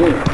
you.